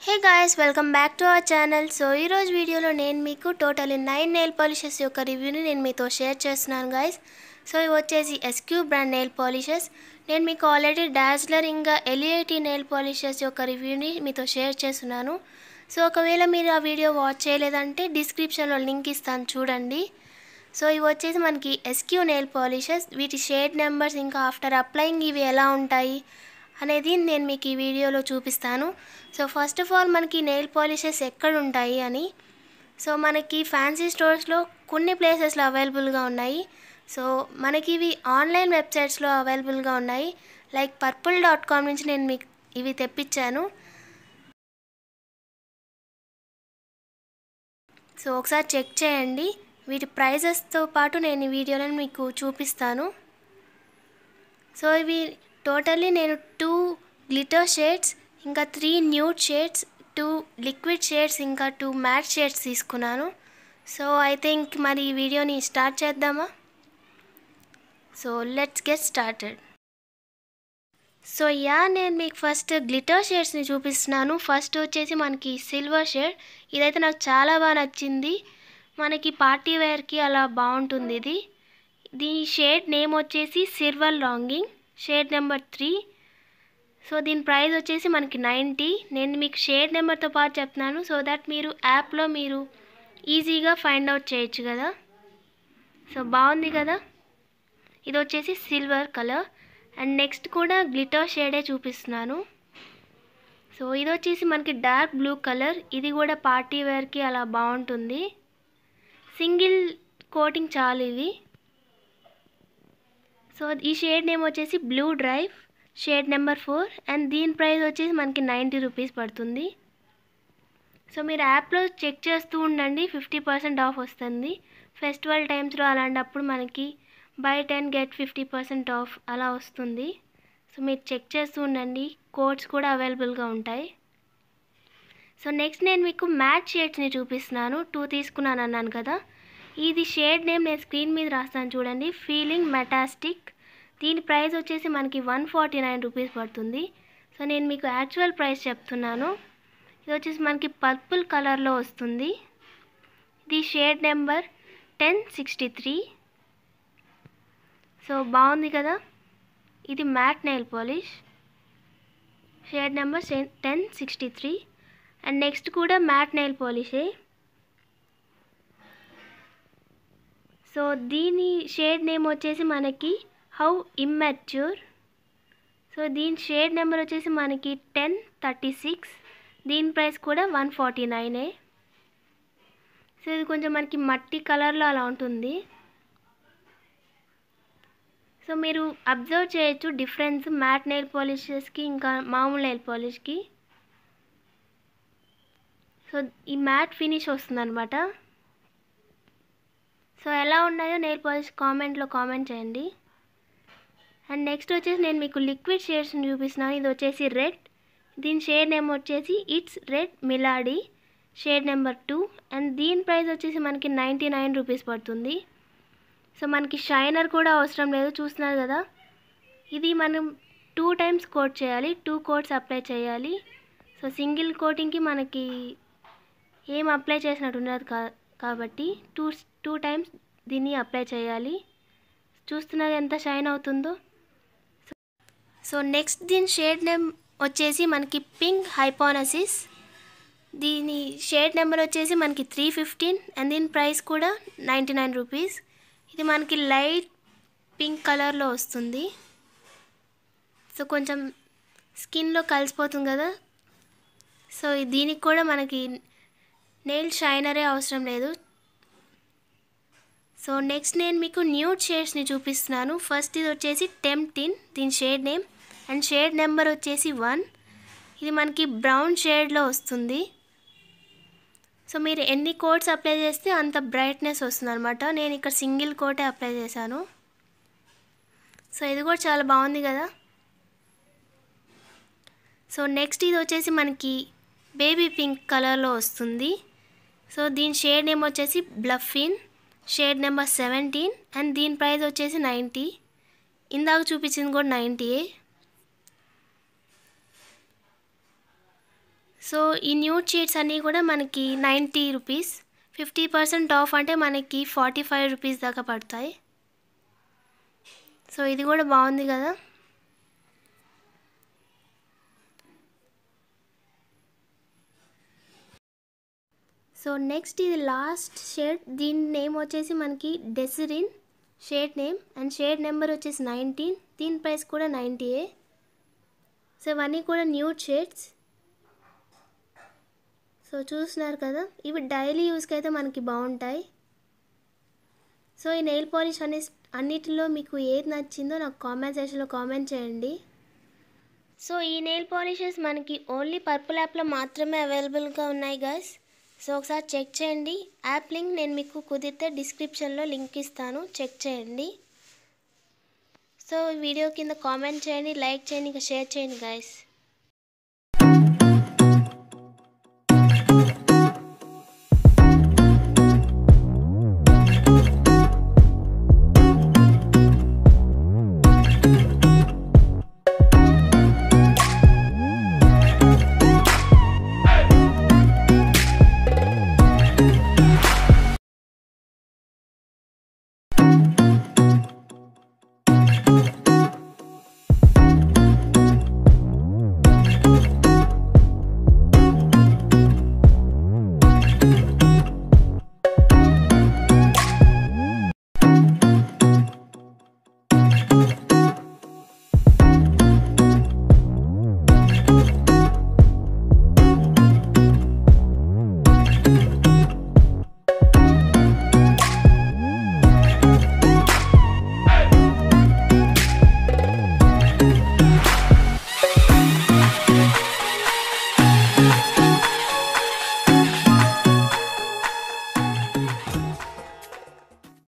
Hey guys welcome back to our channel so ఈరోజు వీడియోలో నేను మీకు టోటల్ నైన్ నెయిల్ పాలిషెస్ యొక్క రివ్యూని నేను మీతో షేర్ చేస్తున్నాను గాయస్ సో ఇవి వచ్చేసి ఎస్క్యూ బ్రాండ్ నెయిల్ పాలిషెస్ నేను మీకు ఆల్రెడీ డాజ్లర్ ఇంకా ఎలిఐటి నెయిల్ పాలిషెస్ యొక్క రివ్యూని మీతో షేర్ చేస్తున్నాను. సో ఒకవేళ మీరు ఆ వీడియో వాచ్ చేయలేదంటే డిస్క్రిప్షన్లో లింక్ ఇస్తాను చూడండి. సో ఇవి వచ్చేసి మనకి ఎస్క్యూ నెయిల్ పాలిషెస్ వీటి షేడ్ నెంబర్స్ ఇంకా ఆఫ్టర్ అప్లయింగ్ ఇవి ఎలా ఉంటాయి? అనేది నేను మీకు ఈ వీడియోలో చూపిస్తాను. సో ఫస్ట్ ఆఫ్ ఆల్ మనకి నెయిల్ పాలిషెస్ ఎక్కడ ఉంటాయి అని. సో మనకి ఫ్యాన్సీ స్టోర్స్లో కొన్ని ప్లేసెస్లో అవైలబుల్గా ఉన్నాయి. సో మనకి ఇవి ఆన్లైన్ వెబ్సైట్స్లో అవైలబుల్గా ఉన్నాయి. లైక్ పర్పుల్ డాట్ కామ్ నుంచి నేను మీకు ఇవి తెప్పించాను. సో ఒకసారి చెక్ చేయండి. వీటి ప్రైజెస్తో పాటు నేను ఈ వీడియోలను మీకు చూపిస్తాను. సో ఇవి టోటల్లీ నేను టూ గ్లిటర్ షేడ్స్ ఇంకా three nude shades two liquid shades ఇంకా టూ మ్యాట్ షేడ్స్ తీసుకున్నాను. సో ఐ థింక్ మరి ఈ వీడియోని స్టార్ట్ చేద్దామా? So let's get started so yeah నేను మీకు ఫస్ట్ గ్లిటర్ షేడ్స్ని చూపిస్తున్నాను. ఫస్ట్ వచ్చేసి మనకి సిల్వర్ షేడ్ ఇదైతే నాకు చాలా బాగా నచ్చింది. మనకి పార్టీ వేర్కి అలా బాగుంటుంది ఇది. దీని షేడ్ నేమ్ వచ్చేసి silver longing shade number three. So దీని ప్రైస్ వచ్చేసి మనకి నైంటీ. నేను మీకు షేడ్ నెంబర్తో పాటు చెప్తున్నాను. సో దట్ మీరు యాప్లో మీరు ఈజీగా ఫైండ్ అవుట్ చేయొచ్చు కదా. సో బాగుంది కదా. ఇది వచ్చేసి సిల్వర్ కలర్. అండ్ నెక్స్ట్ కూడా గ్లిటర్ షేడే చూపిస్తున్నాను. సో ఇది వచ్చేసి మనకి డార్క్ బ్లూ కలర్. ఇది కూడా పార్టీ వేర్కి అలా బాగుంటుంది. సింగిల్ కోటింగ్ చాలు ఇవి సో ఈ షేడ్ నేమ్ వచ్చేసి blue drive shade number four. And దీని ప్రైస్ వచ్చేసి మనకి నైంటీ రూపీస్ పడుతుంది. సో మీరు యాప్లో చెక్ చేస్తూ ఉండండి ఫిఫ్టీ పర్సెంట్ ఆఫ్ వస్తుంది. ఫెస్టివల్ టైమ్స్లో అలాంటప్పుడు మనకి buy ten get fifty percent off అలా వస్తుంది. సో మీరు చెక్ చేస్తూ ఉండండి కోడ్స్ కూడా అవైలబుల్గా ఉంటాయి. సో నెక్స్ట్ నేను మీకు మ్యాట్ షేడ్స్ని చూపిస్తున్నాను టూ తీసుకున్నాను అన్నాను కదా. ఇది షేడ్ నేమ్ నేను స్క్రీన్ మీద రాస్తాను చూడండి. ఫీలింగ్ మెటాస్టిక్. దీని ప్రైస్ వచ్చేసి మనకి వన్ ఫార్టీ నైన్ రూపీస్ పడుతుంది. సో నేను మీకు యాక్చువల్ ప్రైస్ చెప్తున్నాను. ఇది వచ్చేసి మనకి పర్పుల్ కలర్లో వస్తుంది. ఇది shade number ten sixty three. So బాగుంది కదా? ఇది matte nail polish. Shade number ten sixty three. And next కూడా మ్యాట్ నెయిల్ పాలిషే. సో దీని షేడ్ నేమ్ వచ్చేసి మనకి హౌ ఇమ్మెచ్యూర్. సో దీని షేడ్ నెంబర్ వచ్చేసి మనకి టెన్ థర్టీ సిక్స్. దీని ప్రైస్ కూడా వన్ ఫార్టీ నైనే. సో ఇది కొంచెం మనకి మట్టి కలర్లో అలా ఉంటుంది. సో మీరు అబ్జర్వ్ చేయొచ్చు డిఫరెన్స్ మ్యాట్ నెయిల్ పాలిషెస్కి ఇంకా మామూలు నెయిల్ పాలిష్కి. సో ఈ మ్యాట్ ఫినిష్ వస్తుంది అనమాట సో ఎలా ఉన్నాయో నెయిల్ పాలిష్ కామెంట్లో కామెంట్ చేయండి. అండ్ నెక్స్ట్ వచ్చేసి నేను మీకు లిక్విడ్ షేడ్స్ని చూపిస్తున్నాను. ఇది వచ్చేసి రెడ్. దీని షేడ్ నేమ్ వచ్చేసి it's red milady shade number two. And దీని ప్రైస్ వచ్చేసి మనకి నైంటీ నైన్ రూపీస్ పడుతుంది. సో మనకి షైనర్ కూడా అవసరం లేదు చూస్తున్నారు కదా. ఇది మనం టూ టైమ్స్ కోట్ చేయాలి టూ కోట్స్ అప్లై చేయాలి. సో సింగిల్ కోటింగ్కి మనకి ఏం అప్లై చేసినట్టు ఉండదు కా కాబట్టి టూ టూ టైమ్స్ దీన్ని అప్లై చేయాలి. చూస్తున్నారు ఎంత షైన్ అవుతుందో. సో నెక్స్ట్ దీని షేడ్ నేమ్ వచ్చేసి మనకి పింక్ హైపోనసిస్. దీని షేడ్ నెంబర్ వచ్చేసి మనకి త్రీ ఫిఫ్టీన్ అండ్ దీని ప్రైస్ కూడా నైంటీ నైన్ రూపీస్. ఇది మనకి లైట్ పింక్ కలర్లో వస్తుంది. సో కొంచెం స్కిన్లో కలిసిపోతుంది కదా. సో దీనికి కూడా మనకి నెయిల్ షైనరే అవసరం లేదు. సో నెక్స్ట్ నేను మీకు న్యూ షేడ్స్ని చూపిస్తున్నాను. ఫస్ట్ ఇది వచ్చేసి టెంప్టిన్ దీని shade name. And shade number వచ్చేసి వన్. ఇది మనకి బ్రౌన్ షేడ్లో వస్తుంది. సో మీరు ఎన్ని కోట్స్ అప్లై చేస్తే అంత బ్రైట్నెస్ వస్తుంది అనమాట నేను ఇక్కడ సింగిల్ కోటే అప్లై చేశాను. సో ఇది కూడా చాలా బాగుంది కదా. సో నెక్స్ట్ ఇది వచ్చేసి మనకి బేబీ పింక్ కలర్లో వస్తుంది. సో దీని షేడ్ నేమ్ వచ్చేసి bluffing shade number seventeen and దీని ప్రైస్ వచ్చేసి నైంటీ. ఇందాక చూపించింది కూడా నైంటీయే సో ఈ న్యూడ్ షేడ్స్ అన్నీ కూడా మనకి ninety rupees. Fifty percent off అంటే మనకి ఫార్టీ ఫైవ్ రూపీస్ దాకా పడతాయి. సో ఇది కూడా బాగుంది కదా. సో నెక్స్ట్ ఇది లాస్ట్ షేడ్. దీని నేమ్ వచ్చేసి మనకి desiring shade name. And shade number వచ్చేసి నైన్టీన్. దీని ప్రైస్ కూడా నైంటీయే సో ఇవన్నీ కూడా న్యూడ్ షేడ్స్. సో చూస్తున్నారు కదా ఇవి డైలీ యూస్కి అయితే మనకి బాగుంటాయి. సో ఈ నెయిల్ పాలిష్ అనే అన్నిటిలో మీకు ఏది నచ్చిందో నాకు కామెంట్ సెక్షన్లో కామెంట్ చేయండి. సో ఈ నెయిల్ పాలిషెస్ మనకి ఓన్లీ పర్పుల్ యాప్లో మాత్రమే అవైలబుల్గా ఉన్నాయి గాయస్ సో ఒకసారి చెక్ చేయండి. యాప్ లింక్ నేను మీకు కుదిరితే డిస్క్రిప్షన్లో లింక్ ఇస్తాను. చెక్ చేయండి. సో వీడియో కింద కామెంట్ చేయండి లైక్ చేయండి ఇంకా షేర్ చేయండి గాయస్